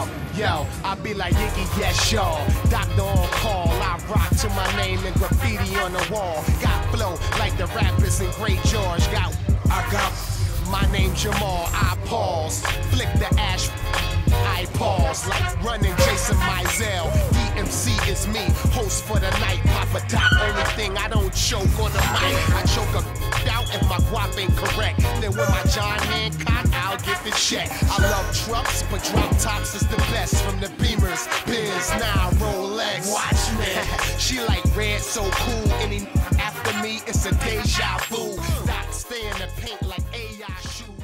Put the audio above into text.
out. Yo, I be like Iggy, yes, y'all. Doctor on call, I rock to my name and graffiti on the wall. Got flow like the rappers in Great George. Got, I got, my name Jamal, I pause. Flick the ash, I pause. Like running Jason Mizell. DMC is me, host for the night. Papa Doc, only thing I don't choke on the mic. I choke a out if my guap ain't correct. Then with my John Hancock, I'll get the check. I trucks, but drop tops is the best. From the Beamers, Benz, now Rolex. Watch me. she like red, so cool. Any after me, it's a deja vu. Doc stay in the paint like AI.